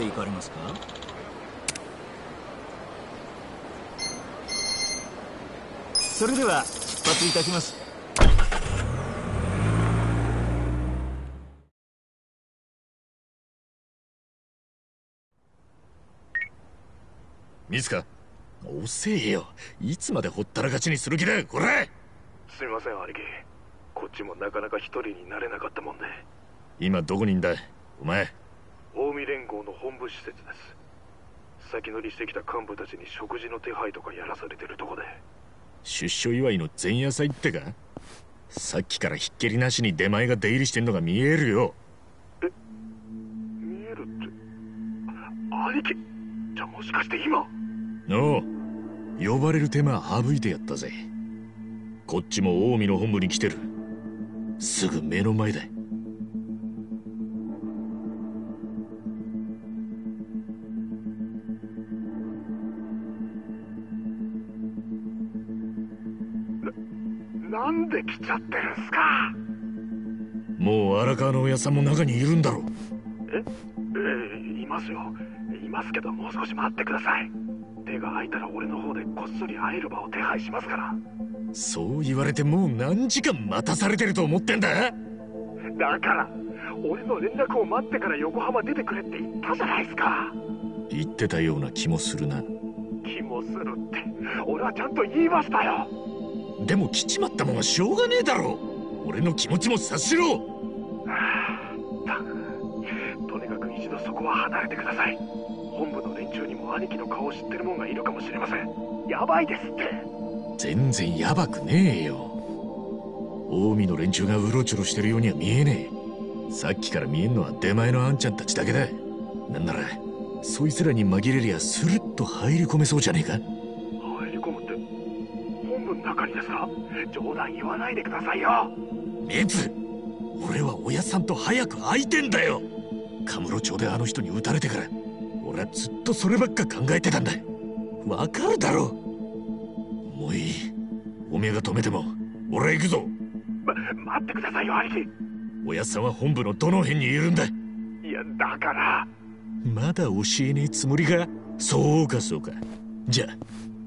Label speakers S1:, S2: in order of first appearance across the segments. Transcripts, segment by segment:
S1: で行かれますか？それでは出発いたします。
S2: 遅えよ。いつまでほったらかしにする気だ？これ
S3: すみません兄貴こっちもなかなか一人になれなかったもんで。
S2: 今どこにいんだ？お前
S3: 近江連合の本部施設です。先乗りしてきた幹部たちに食事の手配とかやらされてるとこで。
S2: 出所祝いの前夜祭ってか？さっきからひっきりなしに出前が出入りしてんのが見えるよ。
S3: え？見えるって？兄貴？じゃあもしかして今？
S2: おう。呼ばれる手間省いてやったぜ。こっちも近江の本部に来てる。すぐ目の前だ
S3: なんで来ちゃってるんすか？
S2: もう荒川のおやさんも中にいるんだろ
S3: ええいますよ。いますけどもう少し待ってください。手が空いたら俺の方でこっそり会える場を手配しますから。
S2: そう言われてもう何時間待たされてると思ってんだ？
S3: だから俺の連絡を待ってから横浜出てくれって言ったじゃないですか。
S2: 言ってたような気もするな。
S3: 気もするって俺はちゃんと言いましたよ
S2: でも来ちまったもんはしょうがねえだろ俺の気持ちも察しろ。
S3: たとにかく一度そこは離れてください。本部の連中にも兄貴の顔を知ってる者がいるかもしれません。やばいですって。
S2: 全然ヤバくねえよ。近江の連中がうろちょろしてるようには見えねえ。さっきから見えんのは出前のあんちゃんたちだけだ。なんならそいつらに紛れりゃスルッと入り込めそうじゃねえか
S3: 冗談言わないでくださいよ。
S2: メツ俺は親さんと早く会いてんだよ。カムロ町であの人に撃たれてから俺はずっとそればっか考えてたんだ。わかるだろもういい。おめえが止めても俺は行くぞ。
S3: ま待ってくださいよ兄貴。
S2: 親さんは本部のどの辺にいるんだ。
S3: いやだから。
S2: まだ教えねえつもりか？そうかそうか。じゃあ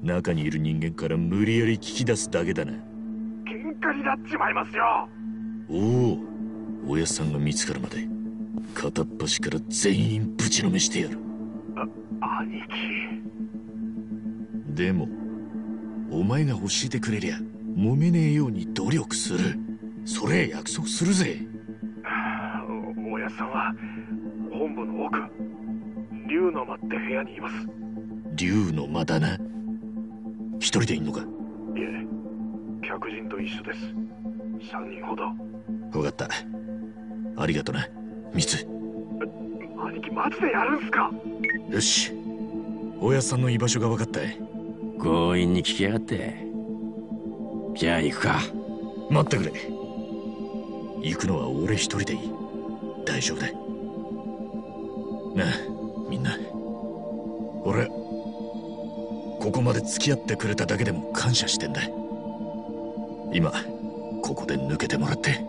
S2: 中にいる人間から無理やり聞き出すだけだな
S3: 喧嘩になっちまいますよ。
S2: おお親さんが見つかるまで片っ端から全員ぶちのめしてやる。
S3: あ兄貴。
S2: でもお前が教えてくれりゃ揉めねえように努力する。それ約束するぜ。
S3: お親さんは本部の奥竜の間って部屋にいます。
S2: 竜の間だな。一人でいんのか？
S3: いえ客人と一緒です。3人ほど。
S2: 分かった。ありがとな。ミツ。
S3: 兄貴マジでやるんすか？
S2: よし。親さんの居場所が分かった。
S4: 強引に聞きやがって。じゃあ行くか。
S2: 待ってくれ。行くのは俺一人でいい。大丈夫だ。なあみんな。俺ここまで付き合ってくれただけでも感謝してんだ今ここで抜けてもらって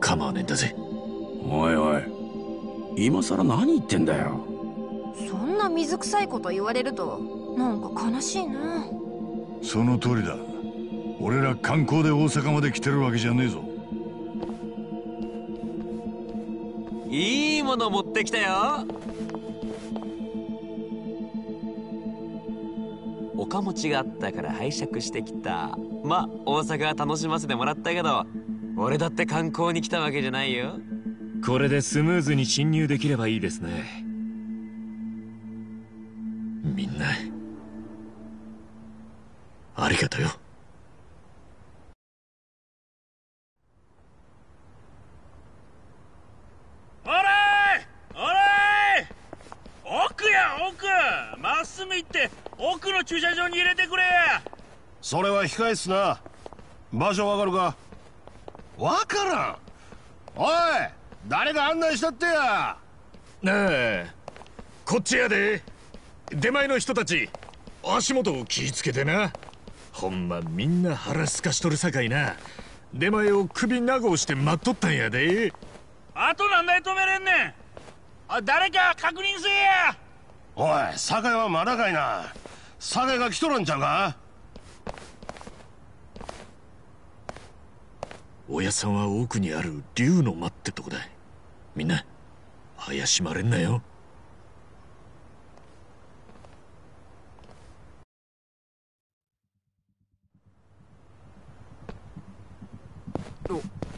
S2: 構わねえんだぜ。
S4: おいおい今さら何言ってんだよ。
S5: そんな水臭いこと言われるとなんか悲しいな。
S6: その通りだ。俺ら観光で大阪まで来てるわけじゃねえぞ。
S7: いいもの持ってきたよかもちがあったから拝借してきた。ま大阪は楽しませてもらったけど俺だって観光に来たわけじゃないよ。
S8: これでスムーズに侵入できればいいですね。
S2: みんなありがとよ
S9: おらいおらい奥や奥まっすぐ行って奥の駐車場に入れてくれ。
S10: それは控えっすな。場所わかるか？わからん。おい誰が案内したってや。
S2: なあこっちやで。出前の人たち足元を気ぃつけてな。ほんまみんな腹すかしとるさかいな。出前を首長押して待っとったんやで。
S9: あと何台止めれんねん。
S11: あ誰か確認せえや
S12: おい酒はまだかいな。酒が来とるんちゃうか？
S2: 親さんは奥にある竜の間ってとこだみんな怪しまれんなよ。
S5: ね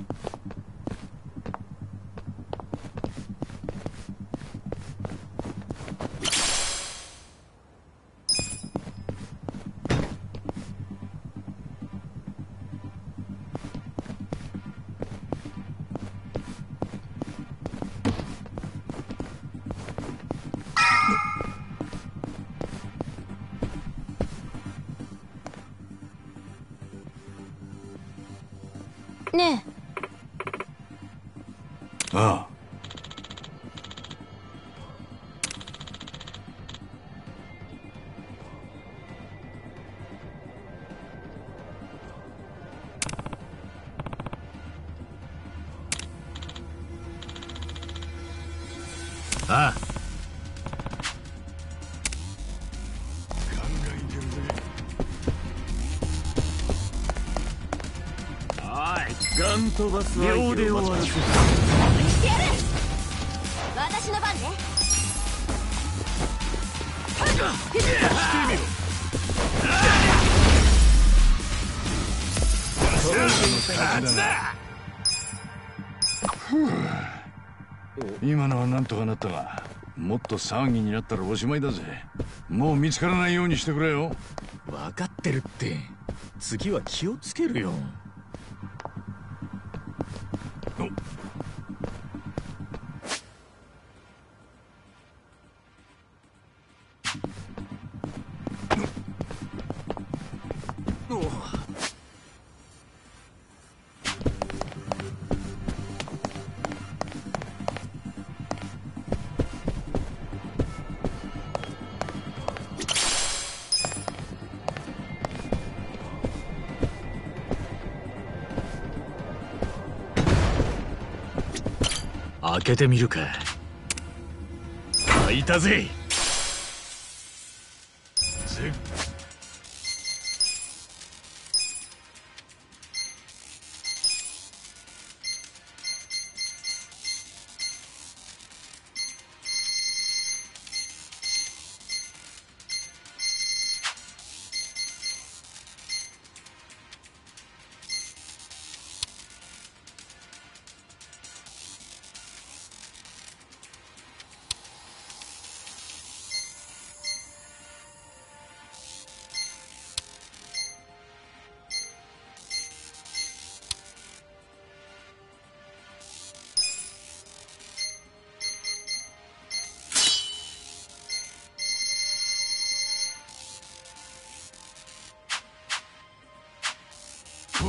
S4: ガン飛ばす秒で終わらせ
S5: えしてやる私の番ね
S10: 今のはなんとかなったがもっと騒ぎになったらおしまいだぜ。もう見つからないようにしてくれよ。
S2: 分かってるって。次は気をつけるよ。開けてみるか。開いたぜ。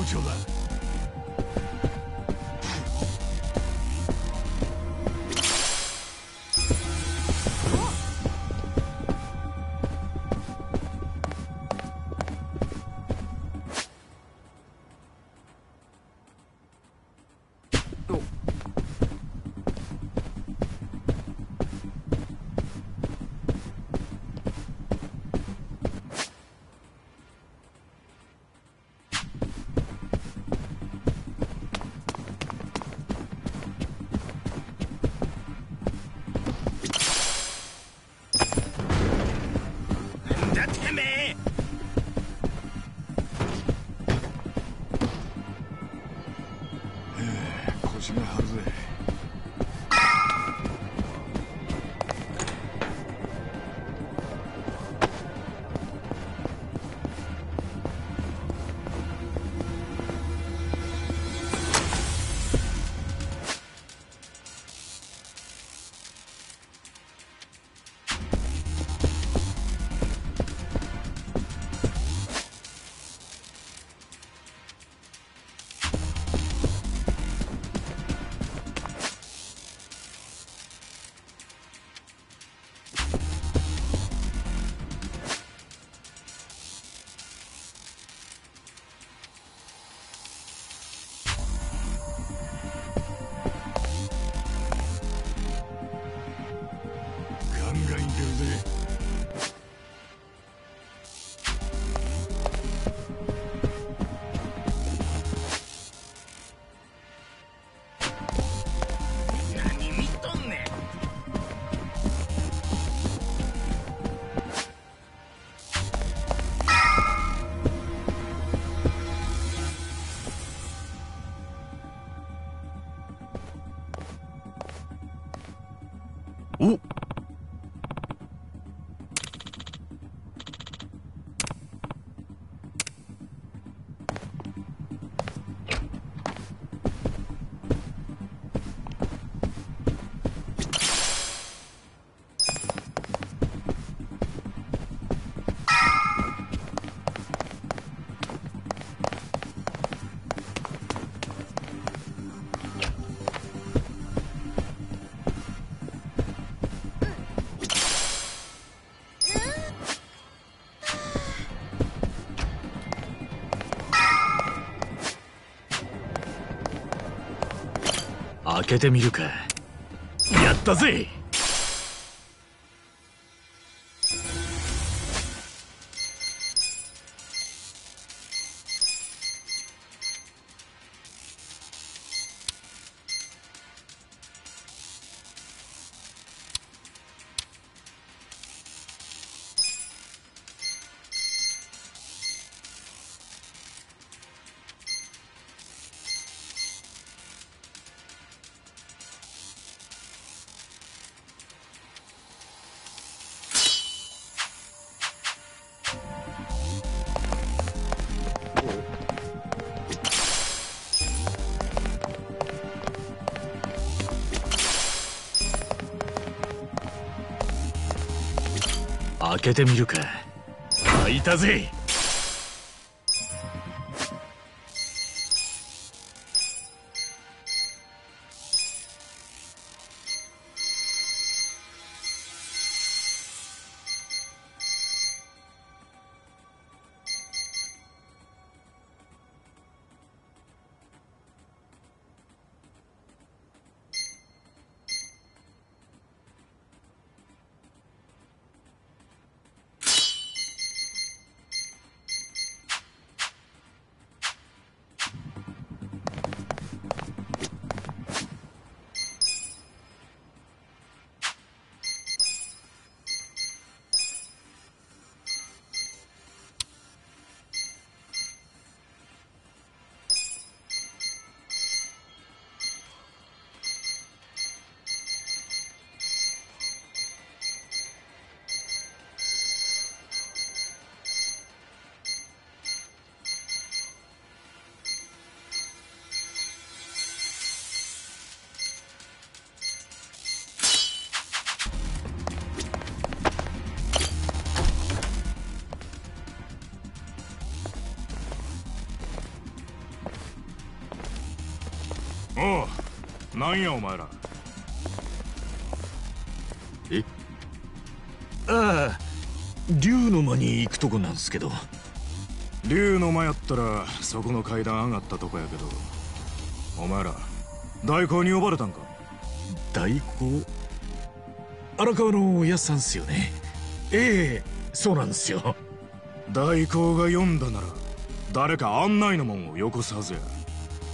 S10: yolcular.
S2: 開けてみるか。やったぜ。けてみるか。開いたぜ。
S9: なんやお前ら。
S2: え？ああ竜の間に行くとこなんすけど。
S9: 竜の間やったらそこの階段上がったとこやけど。お前ら代行に呼ばれたんか？
S2: 代行？荒川のおやっさんっすよね。ええそうなんですよ。
S9: 代行が呼んだなら誰か案内のもんをよこすはずや。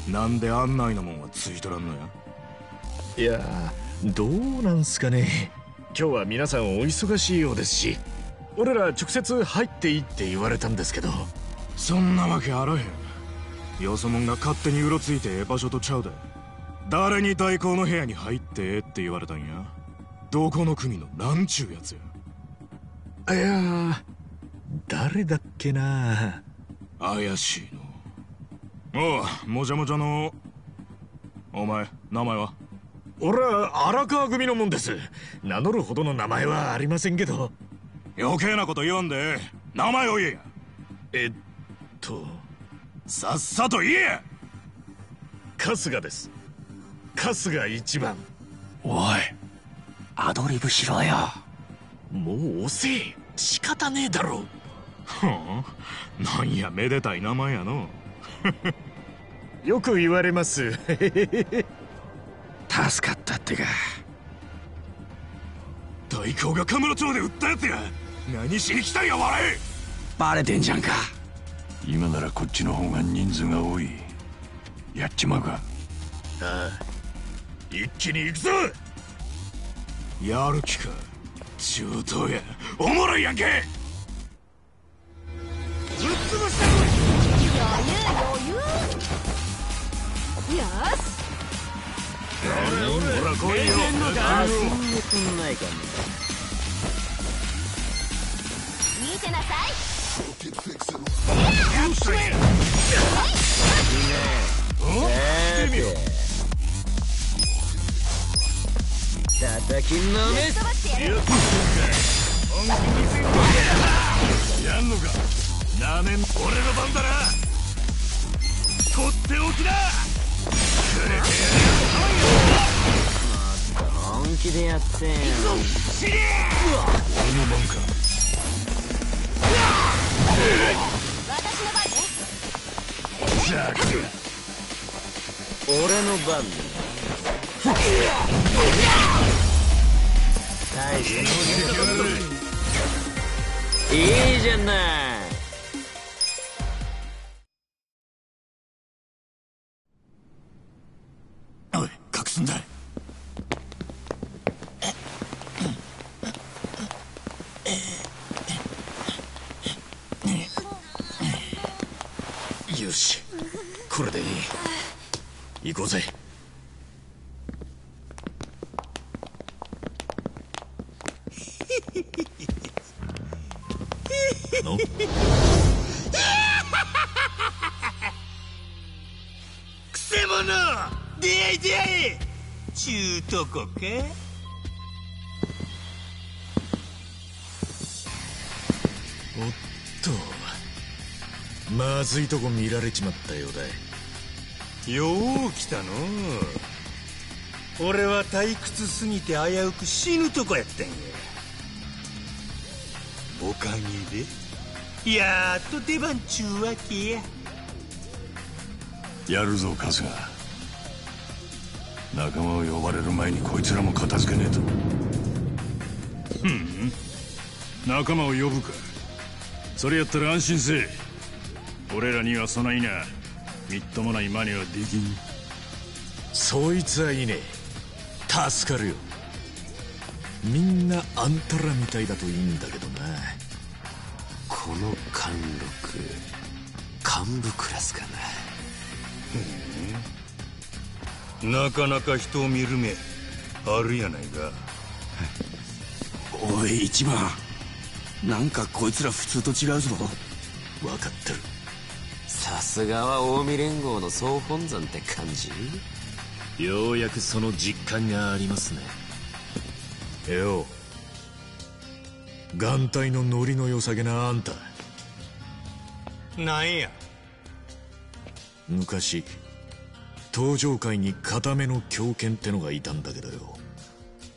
S9: なんで案内のもんはついとらんのや？
S2: いやどうなんすかね。今日は皆さんお忙しいようですし俺ら直接入っていいって言われたんですけど。
S9: そんなわけあらへん。よそもんが勝手にうろついてええ場所とちゃうで。誰に代行の部屋に入ってええって言われたんや。どこの国のなんちゅうやつや。
S2: いや誰だっけな。
S9: 怪しいの。おうもじゃもじゃのお前名前は？
S2: 俺は荒川組のもんです。名乗るほどの名前はありませんけど。
S9: 余計なこと言わんで名前を言え。や
S2: えっと。
S9: さっさと言え。や
S2: 春日です。春日一番。
S10: おいアドリブしろよ。
S2: もう遅え仕方ねえだろ
S9: はあ？なんやめでたい名前やの。
S2: よく言われます
S10: 助かったってか。
S9: 代行がカムロ町で売ったやつや何しに来たんや笑え。
S10: バレてんじゃんか。今ならこっちの方が人数が多い。やっちまうか。
S2: ああ。一気に行くぞ。
S9: やる気か。中東や。おもろいやんけ。
S5: ぶっ潰した余裕余裕。よし
S2: ほら来いよ
S4: ないか
S5: 見てなさい。
S4: 叩きのめ
S5: 飛ばしてやる
S2: やんのかなめん俺の番だなとっておきだ
S4: 本気でやってん
S5: 私の番ね
S4: 俺の番だ
S7: 大していいじゃない。
S2: こうぜ。の。
S13: くせ者出会い出会いちゅうとこか？
S2: おっとまずいとこ見られちまったようだ
S13: よう来たの俺は退屈すぎて危うく死ぬとこやったんや。おかげで？やっと出番ちゅうわけや。
S6: やるぞ春日。仲間を呼ばれる前にこいつらも片付けねえと。
S9: ふん。仲間を呼ぶか。それやったら安心せえ。俺らにはそないなみっともない真似はできん。
S2: そいつはいいね。助かるよ。みんなあんたらみたいだといいんだけどな。
S7: この貫禄幹部クラスかな。
S13: なかなか人を見る目あるやないか。
S14: おい一番。なんかこいつら普通と違うぞ。
S2: 分かってる。
S7: さすがは近江連合の総本山って感じ？
S8: ようやくその実感がありますね。
S2: よ眼帯のノリの良さげなあんた。
S13: なんや？
S2: 昔登場界に固めの狂犬ってのがいたんだけどよ。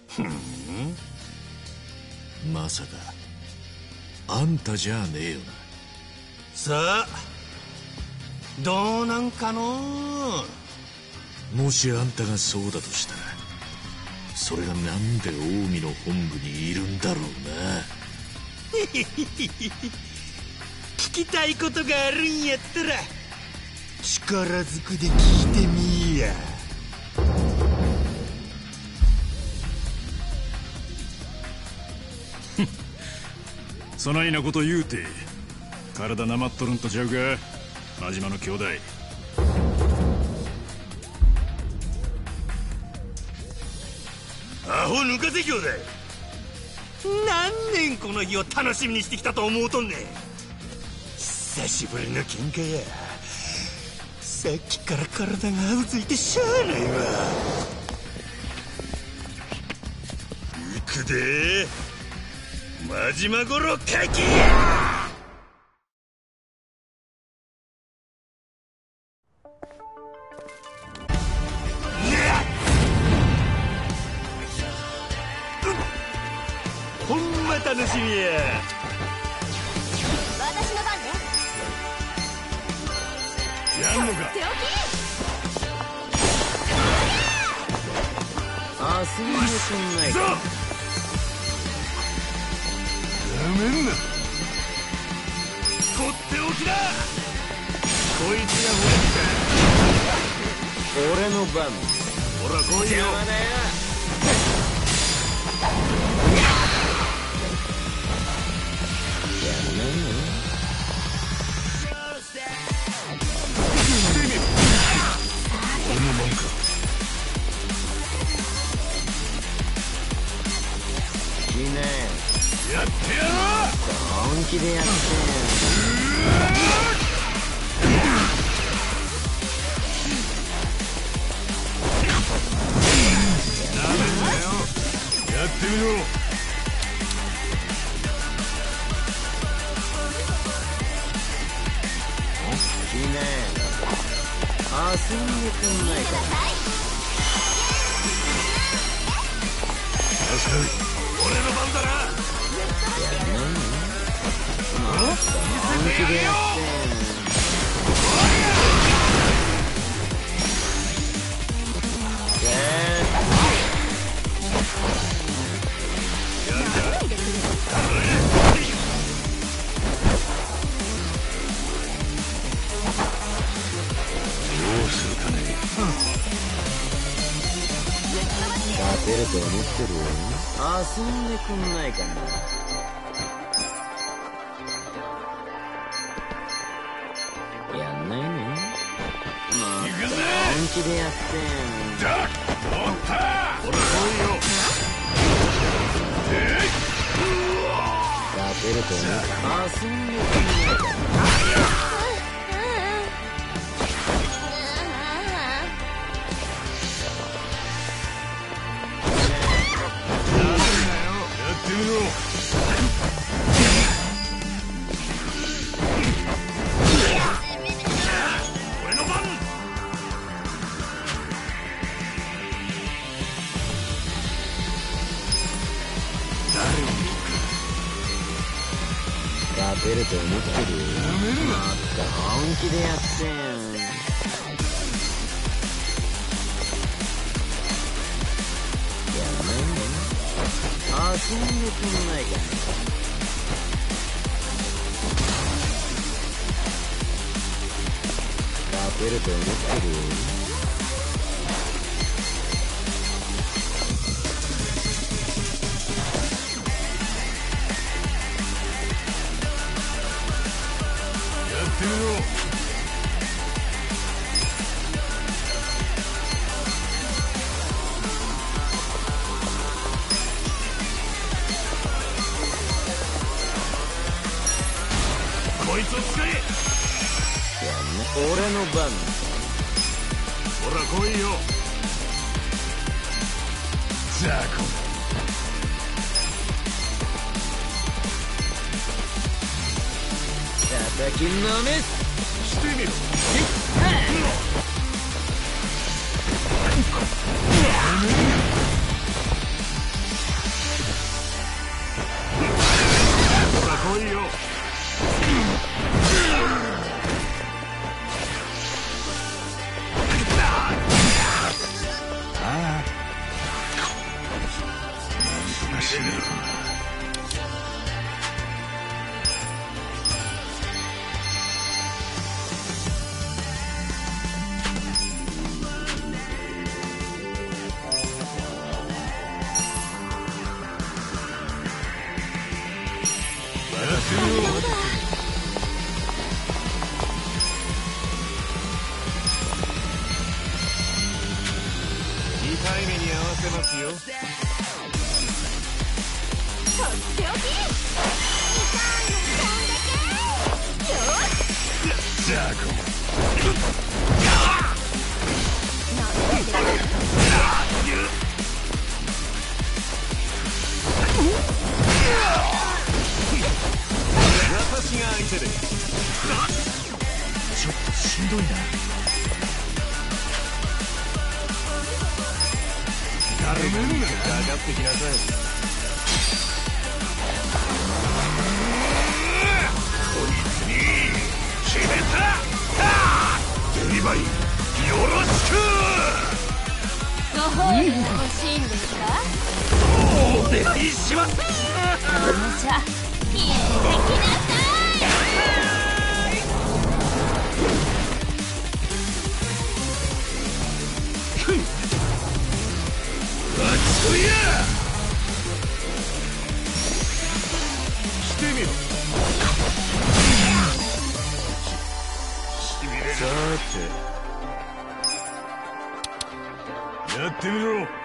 S13: ふん。
S2: まさかあんたじゃねえよな。
S13: さあどうなんかの？
S2: もしあんたがそうだとしたらそれがなんで近江の本部にいるんだろう
S13: 聞きたいことがあるんやったら力ずくで聞いてみいや。
S9: そないなこと言うて体なまっとるんとちゃうか？真島の兄弟。
S13: アホ抜かせ兄弟。何年この日を楽しみにしてきたと思うとんねん。久しぶりの喧嘩や。さっきから体がうずいてしゃあないわ。行くで。真島五郎かきや。やってみろ
S7: い。いね遊んでくんない。か
S13: 確かに。俺の番だな
S7: 本気でやってえー
S4: と思ってる遊んでくんないかなやんないね。まあ本気でやって
S10: じゃあおった俺来いよ
S4: 勝てると思って遊んでくん本気でやってんか
S6: か
S10: って
S5: き
S2: な
S10: さいこいつに決めたデリバイよろしく
S5: ご褒美が欲しいん。ですか
S10: お願いします
S5: そのじゃ行ってき
S10: やってみろ。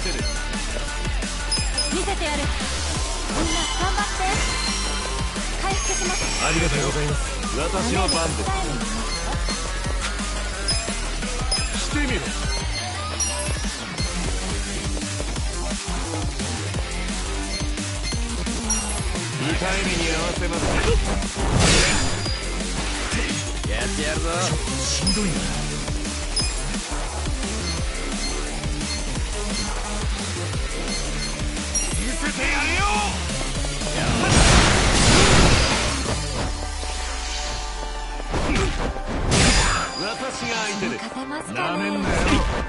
S15: せる。
S16: 見せてやる。みんな頑張って。回復します。
S15: ありがとうございます。私
S17: してみろ。
S15: に合わせますやってやるぞ。
S17: しんどいな。
S15: 相手で
S6: なめんなよ。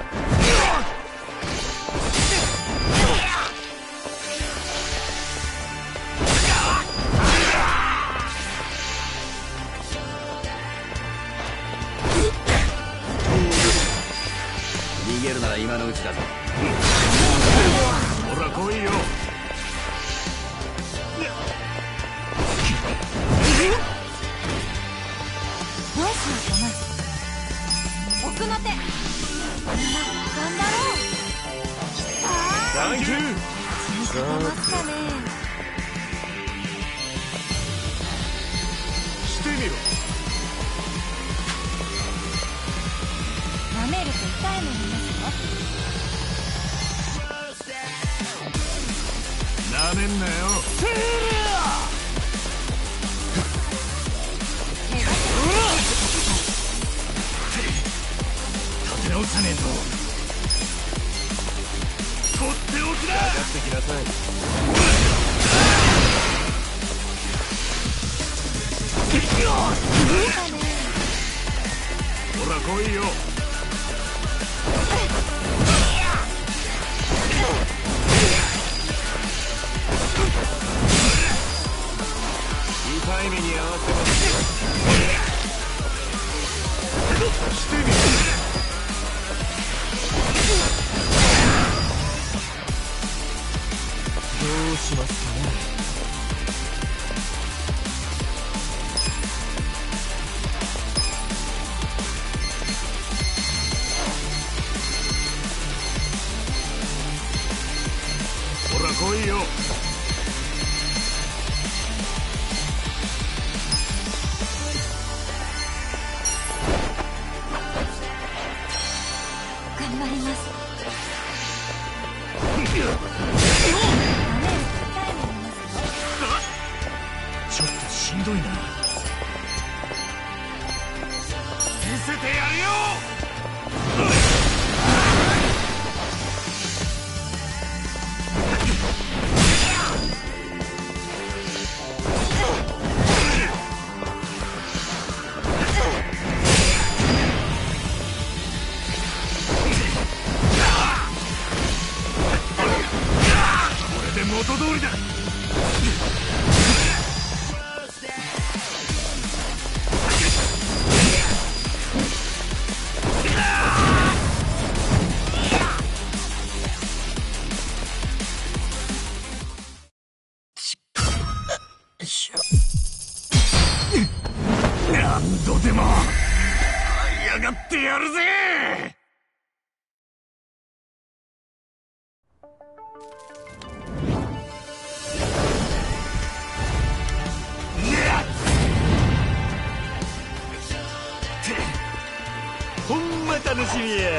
S16: んま
S17: 楽しみや。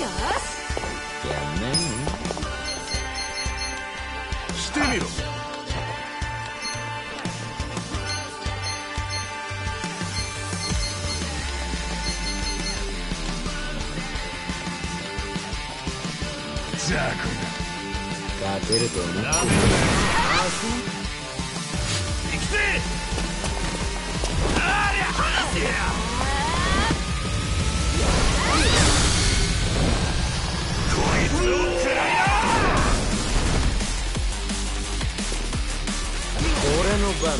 S5: よ
S9: し。てみろ。
S10: ザコ
S4: 勝てると思ってる
S17: 行くぜ。ありゃ離せや
S4: 俺の番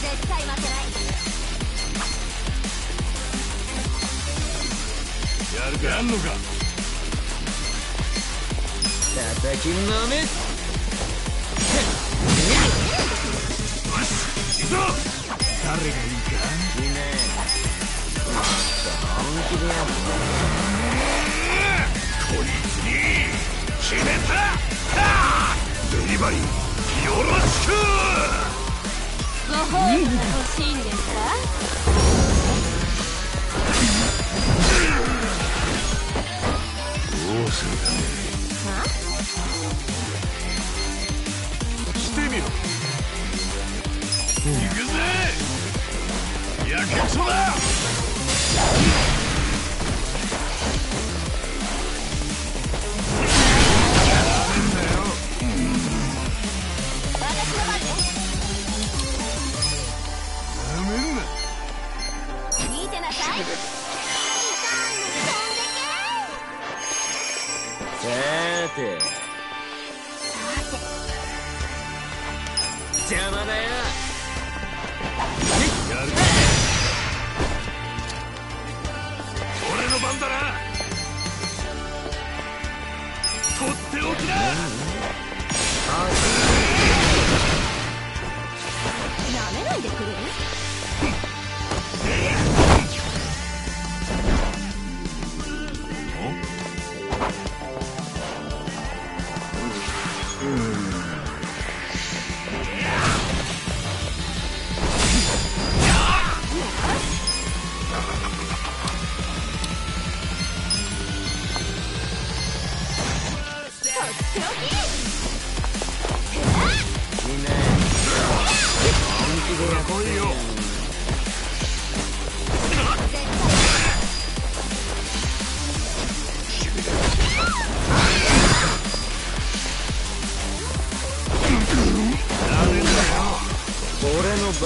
S5: 絶対負けない
S10: やるか。やんのか。
S4: 叩きのめ
S17: 行くぞ
S10: 誰がいいか。
S4: 本気でやる
S17: こいつに決めたはあデリバリーよろしく。
S5: ご褒美が欲しいんですか？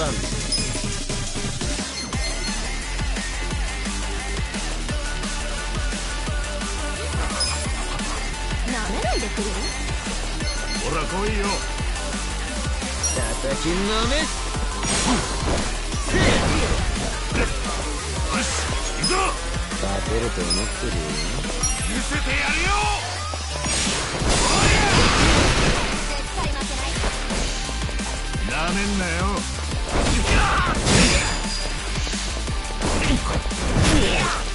S5: いい
S17: よ
S4: 叩きのめせ
S17: よし行くぞ
S4: 勝てると思ってるよ
S17: 見せてやるよ
S5: 絶対負けな
S10: めん。なよ
S17: ほ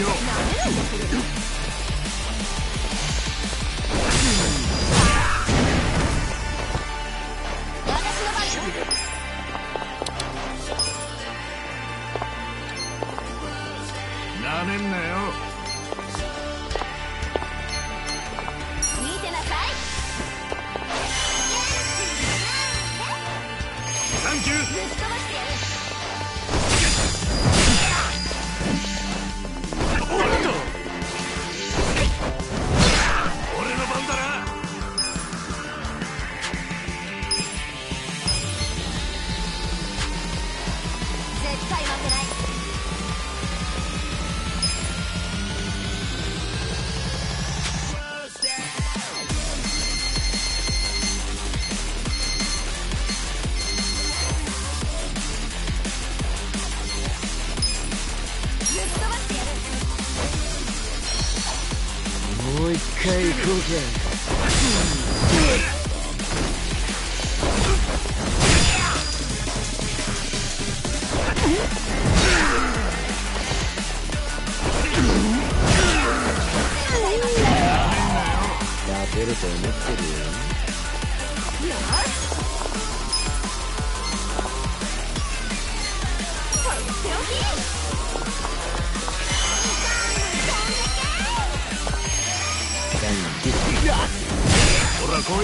S17: よ。
S10: なめんなよ。
S5: 見てなさい
S17: サンキュー。
S5: ぶっ飛ばしてやる。